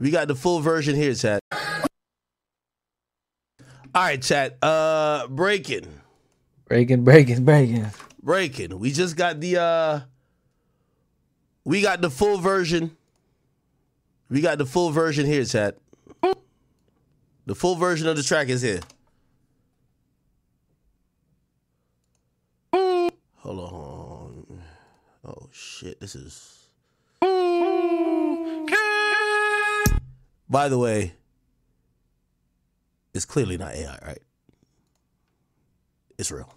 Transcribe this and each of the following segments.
We got the full version here, chat. All right, chat. Uh, breaking, Breaking, breaking, breaking. breaking. We just got the uh, we got the full version. We got the full version here, chat. The full version of the track is here. Hold on. Oh shit, this is. By the way, it's clearly not AI, right? It's real.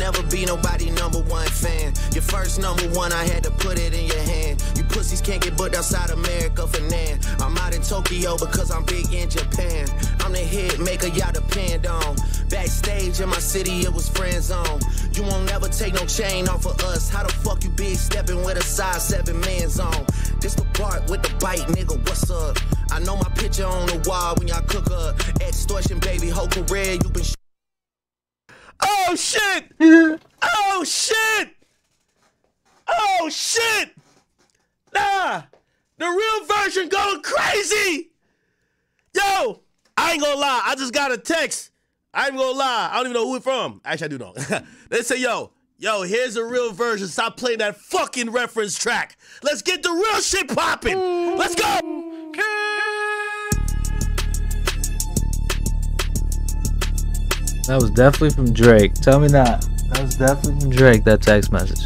Never be nobody number one fan. Your first number one, I had to put it in your hand. You pussies can't get booked outside America for nan. I'm out in Tokyo because I'm big in Japan. I'm the hit maker y'all depend on. Backstage in my city, it was friend zone. You won't never take no chain off of us. How the fuck you big stepping with a size seven man zone? This the part with the bite, nigga. What's up? I know my picture on the wall when y'all cook up. Extortion, baby, whole career you been. Oh shit! oh shit! Oh shit! Nah, the real version going crazy. Yo, I ain't gonna lie. I just got a text. I ain't gonna lie. I don't even know who it from. Actually, I do know. they say, yo, yo, here's the real version. Stop playing that fucking reference track. Let's get the real shit popping. Let's go. That was definitely from Drake. Tell me that. That was definitely from Drake, that text message.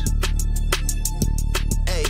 Hey,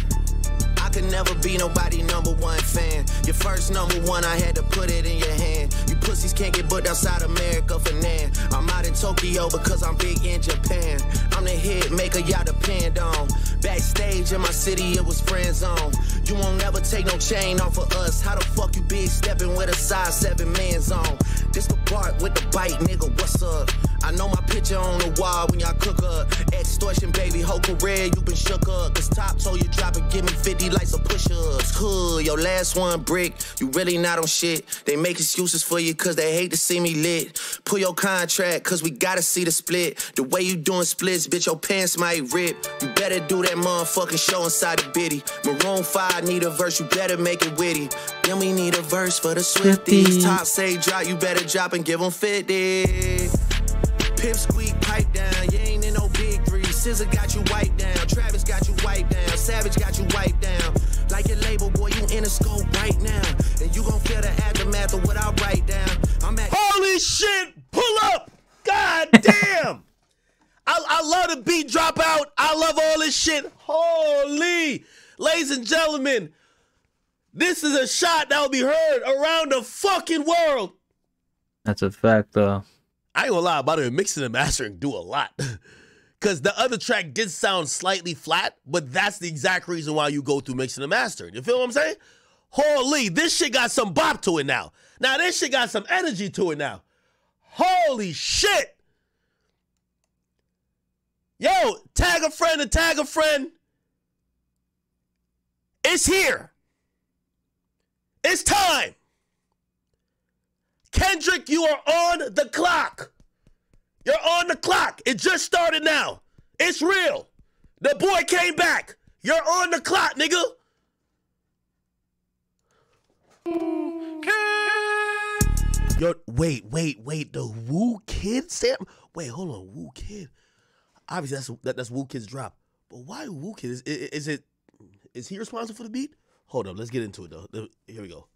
I could never be nobody number one fan. Your first number one, I had to put it in your hand. You pussies can't get booked outside America for nan. I'm out in Tokyo because I'm big in Japan. I'm the hit maker y'all depend on. Backstage in my city, it was friend zone. You won't never take no chain off of us. How the fuck you big stepping with a size seven man zone? This the part with the bite, nigga. What's up? I know my picture on the wall when y'all cook up. Extortion, baby, whole career you been shook up. Cause top told you drop it, give me 50 likes of push ups. Hood, your last one brick, you really not on shit. They make excuses for you cause they hate to see me lit. Pull your contract cause we gotta see the split. The way you doing splits, bitch, your pants might rip. You better do that motherfucking show inside the bitty. Maroon 5 need a verse, you better make it witty. Then we need a verse for the Swifties. Swifties. Top say drop, you better drop and give them 50. Pip squeak, pipe down. You ain't in no big three. SZA got you wiped down. Travis got you wiped down. Savage got you wiped down. Like your label, boy, you in a scope right now. And you gon' feel the aftermath of what I write down. I'm at Holy shit! Pull up! God damn! I, I love the beat drop out. I love all this shit. Holy! Ladies and gentlemen, this is a shot that will be heard around the fucking world. That's a fact, though. I ain't gonna lie about it. Mixing and mastering do a lot. Cause the other track did sound slightly flat, but that's the exact reason why you go through mixing and mastering. You feel what I'm saying? Holy, this shit got some bop to it now. Now this shit got some energy to it now. Holy shit. Yo, tag a friend and tag a friend. It's here. It's time. Kendrick, you are on the clock. You're on the clock. It just started now. It's real. The boy came back. You're on the clock, nigga. Yo, wait, wait, wait. The Woo Kid Sam. Wait, hold on. Woo Kid. Obviously, that's that, that's Woo Kid's drop. But why Woo Kid? Is, is, is it? Is he responsible for the beat? Hold up. Let's get into it though. Here we go.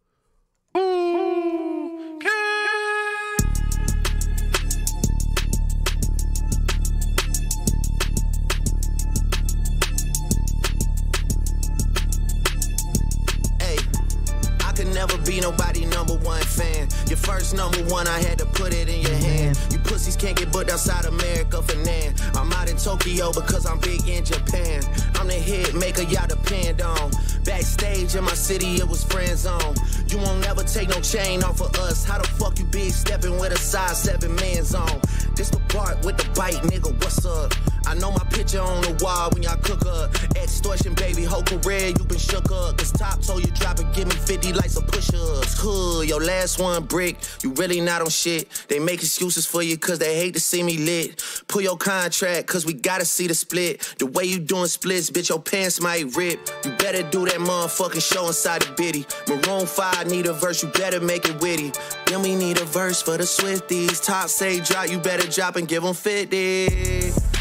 Never be nobody number one fan. Your first number one, I had to put it in your hand. You pussies can't get booked outside America for nan. I'm out in Tokyo because I'm big in Japan. I'm the hit maker y'all depend on. Backstage in my city, it was friend zone. You won't never take no chain off of us. How the fuck you big stepping with a size seven man zone? This the part with the bite, nigga. What's up? I know my picture on the wall when y'all cook up. Extortion, baby, whole career you been shook up. Cause top told you drop it, give me 50 like some push ups. Hood, your last one brick, you really not on shit. They make excuses for you cause they hate to see me lit. Pull your contract cause we gotta see the split. The way you doing splits, bitch, your pants might rip. You better do that motherfucking show inside the bitty. Maroon 5 need a verse, you better make it witty. Then we need a verse for the Swifties. Top say drop, you better drop and give them 50.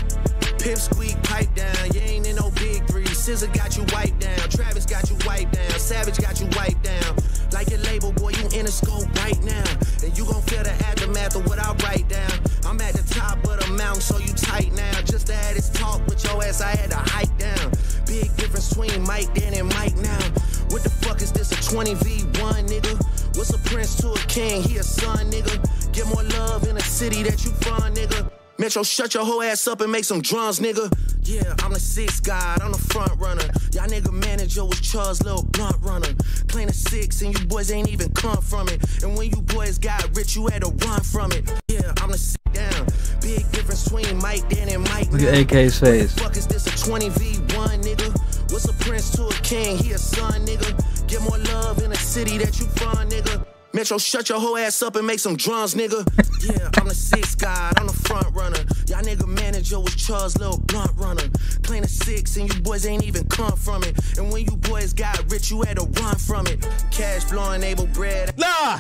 Pip squeak, pipe down. You ain't in no big three. SZA got you wiped down. Travis got you wiped down. Savage got you wiped down. Like your label, boy, you in the scope right now. And you gon' feel the aftermath of what I write down. I'm at the top of the mountain, so you tight now. Just to have this talk with your ass, I had to hike down. Big difference between Mike then and Mike now. What the fuck is this, a 20v1, nigga? What's a prince to a king? He a son, nigga. Get more love in the city that you from, nigga. Metro, shut your whole ass up and make some drums, nigga. Yeah, I'm the sixth guy, I'm the front runner. Y'all nigga manager was Charles' little blunt runner. Claim the six, and you boys ain't even come from it. And when you boys got rich, you had to run from it. Yeah, I'm the sit down. Big difference between Mike then and Mike. Look at AK's face. Fuck is this a 20v1, nigga? What's a prince to a king? He a son, nigga. Get more love in the city that you from, nigga. Metro, shut your whole ass up and make some drums, nigga. yeah, I'm the sixth guy, I'm the front runner. Y'all nigga manager was Charles' little blunt runner. Claim the six, and you boys ain't even come from it. And when you boys got rich, you had to run from it. Cash flowing, able bread. Nah,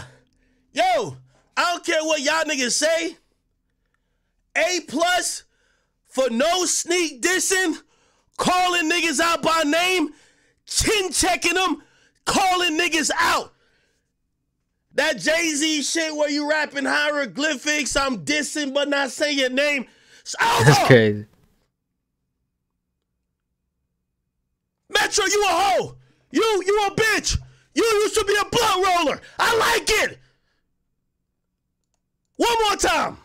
yo, I don't care what y'all niggas say. A plus for no sneak dissing, calling niggas out by name, chin checking them, calling niggas out. That Jay Z shit where you rapping hieroglyphics, I'm dissing but not saying your name. Over. That's crazy. Metro, you a hoe. You, you a bitch. You used to be a blunt roller. I like it. One more time.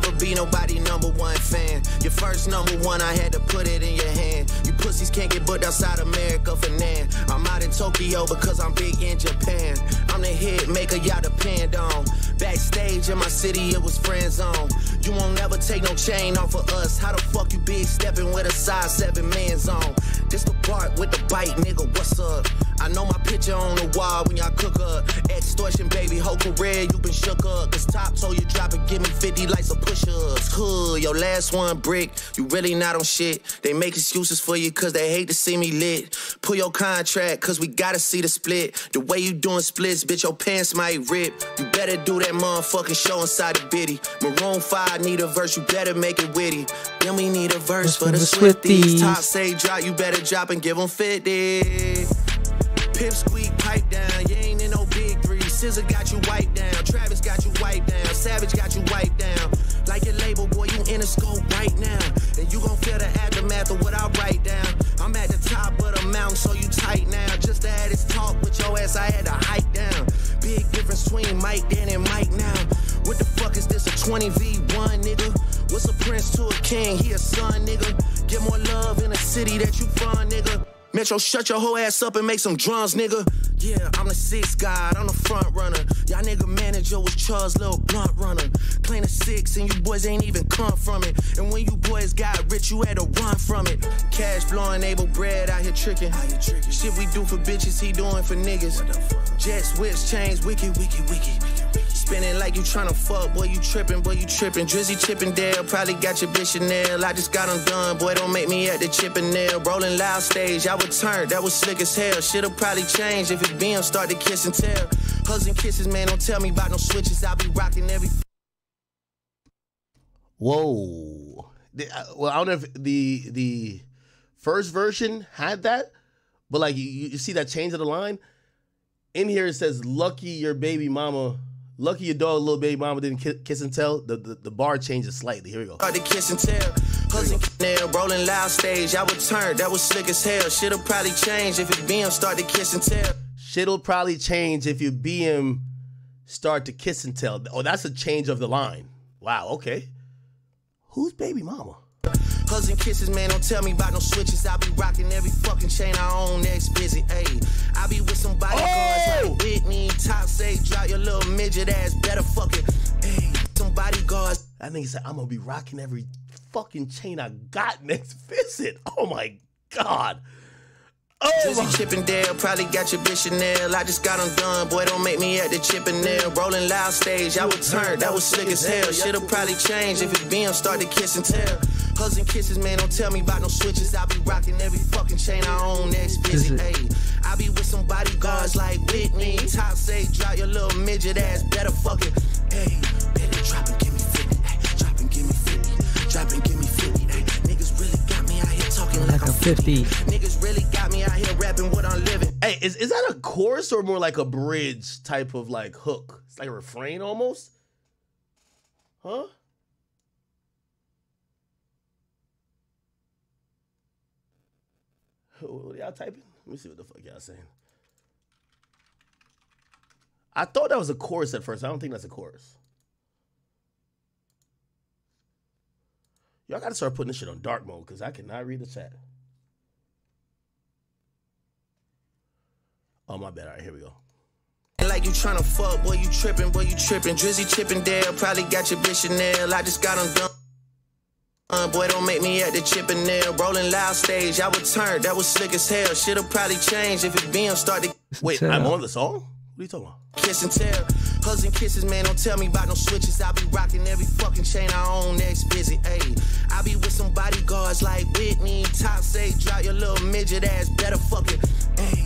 Never be nobody number one fan. Your first number one, I had to put it in your hand. You pussies can't get booked outside America for now. I'm out in Tokyo because I'm big in Japan. I'm the hit maker y'all depend on. Backstage in my city, it was friend zone. You won't never take no chain off of us. How the fuck you big stepping with a size seven man on? This the part with the bite, nigga. What's up? I know my picture on the wall when y'all cook up. Extortion, baby, whole career you been shook up. Cause top told you drop it, give me 50 like of push ups. Hood, your last one brick, you really not on shit. They make excuses for you cause they hate to see me lit. Pull your contract cause we gotta see the split. The way you doing splits, bitch, your pants might rip. You better do that motherfucking show inside the bitty. Maroon 5 need a verse, you better make it witty. Then we need a verse for the Swifties. Top say drop, you better drop and give them 50. Pip squeak, pipe down. You ain't in no big three. SZA got you wiped down. Travis got you wiped down. Savage got you wiped down. Like your label, boy, you in the scope right now. And you gon' feel the aftermath of what I write down. I'm at the top of the mountain, so you tight now. Just to have this talk with your ass, I had to hike down. Big difference between Mike then and Mike now. What the fuck is this, a 20v1, nigga? What's a prince to a king? He a nigga. Metro, oh, shut your whole ass up and make some drums, nigga. Yeah, I'm the sixth guy, I'm the front runner. Y'all nigga manager was Charles' little blunt runner. Claim the six, and you boys ain't even come from it. And when you boys got rich, you had to run from it. Cash flowing, able bread out here tricking. Shit we do for bitches, he doing for niggas. Jets, whips, chains, wicked, wicked, wicked. Spinning like you tryna fuck, boy, you trippin', boy, you trippin'. Drizzy Chippendale, probably got your bitch Chanel. I just got them done, boy, don't make me at the Chippendale. Rolling loud stage, I would turn, that was slick as hell. Shit'll probably change if it BM start to kiss and tell. Hugs and kisses, man, don't tell me about no switches. I'll be rocking every. Whoa. The- uh, Well, I don't know if the the first version had that, but like you, you see that change of the line in here. It says, "Lucky your baby mama, lucky your dog, little baby mama didn't ki- kiss and tell." The, the the bar changes slightly. Here we go. Start to kiss and tell. And nail, rolling loud stage. I would turn, that was slick as hell. Shit'll probably change if it BM start to kiss and tell. Shit'll probably change if you BM start to kiss and tell. Oh, that's a change of the line. Wow. Okay. Who's baby mama? Hugs and kisses, man, don't tell me about no switches. I be rocking every fucking chain I own, next busy. Ayy, I be with some bodyguards Oh! like Whitney. Top say, drop your little midget ass, better fucking. Ayy, some bodyguards. That nigga said, I'm gonna be rocking every fucking chain I got next visit. Oh my god. Oh Drizzy Chippendale, probably got your bitch Chanel. I just got them done, boy, don't make me at the Chippendale. Rolling loud stage, I was turned, that was slick as hell. Shit'll probably change if it BM start to kiss and tell. Hugs and kisses, man, don't tell me about no switches. I be rocking every fucking chain I own, next visit. Is it- ayy. I be with some bodyguards like Whitney. Top say, drop your little midget ass, better fucking, ayy. Better drop and give me 50, ayy. Drop and give me 50, drop and give me 50, ayy. Niggas really got me out here talking like, Like I'm 50. 50. Niggas really rapping what I'm living. Hey, is, is that a chorus or more like a bridge type of like hook? It's like a refrain almost? Huh? What y'all typing? Let me see what the fuck y'all saying. I thought that was a chorus at first. I don't think that's a chorus. Y'all gotta start putting this shit on dark mode because I cannot read the chat. Oh my bad. All right, here we go. Like you tryna fuck, boy, you trippin', boy, you trippin'. Drizzy chipping Chippendale, probably got your bitch Chanel. I just got 'em done. Uh, boy, don't make me at the Chippendale. Rolling loud stage, I was turned, that was slick as hell. Shit'll probably change if it BM start to Wait, Tell. I'm on the song? What are you talking about? kiss and tell. Hugs and kisses, man, don't tell me about no switches. I be rocking every fucking chain I own, next busy, ayy. I be with some bodyguards like Whitney. Top say, drop your little midget ass, better fucking, ayy.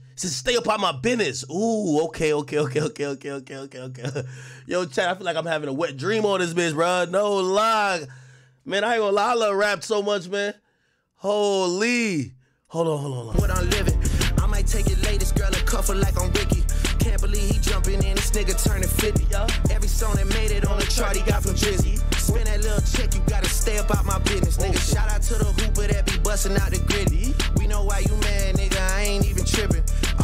It says stay up on my business. Ooh, okay, okay, okay, okay, okay, okay, okay, okay. Yo, Chad, I feel like I'm having a wet dream on this bitch, bro. No lie, man. I ain't gonna lie, I love rap so much, man. Holy, hold on, hold on, hold on. what I'm living. I might take your latest girl and cuff her like I'm Ricky. Can't believe he jumping in, this nigga turning 50. Every song that made it on the chart, he got from Drizzy. Spend that little check, you gotta stay up out my business, nigga. Shout out to the hooper that be busting out the gritty. We know why you mad, nigga. I ain't even tripping.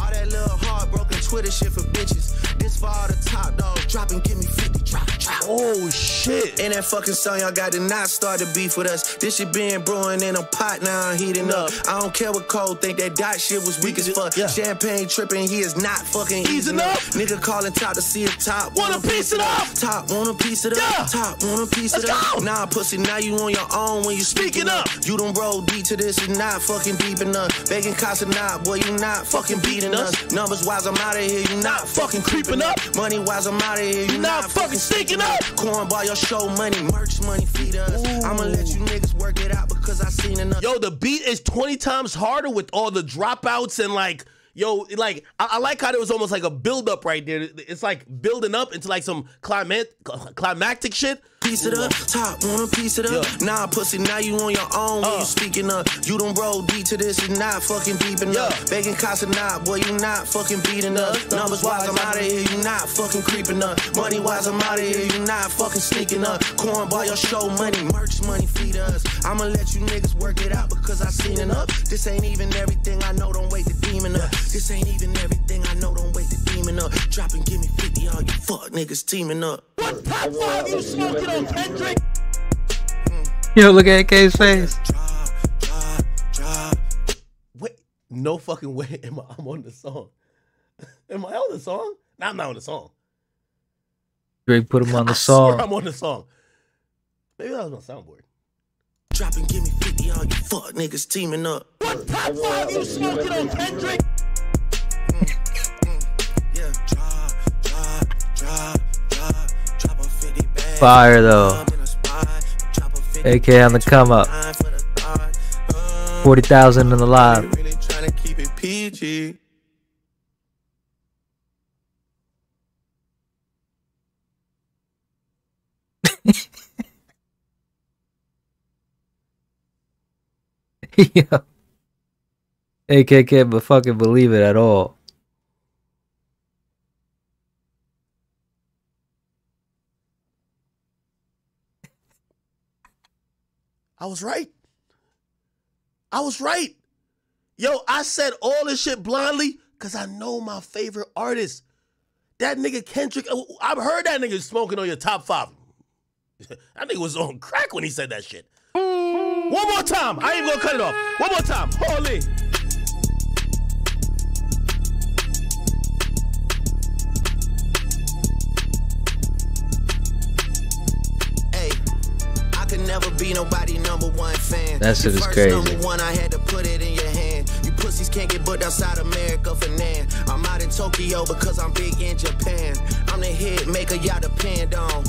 All that little heartbroken Twitter shit for bitches. This for all the top dogs. Drop and give me 50. Drop, drop. Oh shit. In that fucking song, y'all got to not start the beef with us. This shit been brewing in a pot, now I'm heating up. I don't care what Cole think, that dot shit was weak as fuck. Yeah. Champagne tripping, he is not fucking Easing easing up. Nigga calling top to see if top Wanna piece it up. Top wanna piece it up. Yeah. Top wanna piece Let's it up. Nah, pussy, now you on your own when you speaking, Speaking up. up. You don't roll deep to this, is not fucking deep enough. Begging Casa not, boy, you not fucking beating us. Numbers wise, I'm out of here, you not fucking creeping up. Money wise, I'm out of here, you not not fucking stinking up. Cornball, your show money, merch money, feed us. I'ma let you niggas work it out because I seen enough. Yo, the beat is 20 times harder with all the dropouts and like, yo, like, I, I like how there was almost like a build up right there. It's like building up into like some climat- climactic shit. Piece it up. Top wanna piece it up. Yeah. Nah, pussy, now you on your own when Uh. you speaking up. You don't roll deep to this, you not fucking deep enough. Yeah. Begging Casa not, boy, you not fucking beating us. Numbers wise, I'm out of here, you not fucking creeping up. Money wise, I'm out of here, you not fucking sneaking up. Corn Cornball, your show money, merch money, feed us. I'ma let you niggas work it out because I seen enough. This ain't even everything I know, don't wait the demon up. This ain't even everything I know, don't wait the demon up. Drop and give me 50, all you fuck niggas teaming up. What top five you smoking on Kendrick? Yo, look at AK's face. Wait, no fucking way am I, I'm on the song. Am I on the song? Nah, I'm not on the song. Drake put him on the I swear song. I'm on the song. Maybe that was my soundboard. Drop and give me 50, all you fuck niggas teaming up. What top five you smoking on Kendrick? fire though. AK on the come up. 40,000 in the live. PG. yeah. AKK, but fucking believe it at all. I was right. I was right. Yo, I said all this shit blindly because I know my favorite artist. That nigga Kendrick, uh, I've heard that nigga smoking on your top five. that nigga was on crack when he said that shit. One more time. I ain't gonna cut it off. One more time. Holy. Be nobody number one fan. That shit is crazy. Number one, I had to put it in your hand. You pussies can't get booked outside America for nan. I'm out in Tokyo because I'm big in Japan. I'm the hit maker y'all depend on.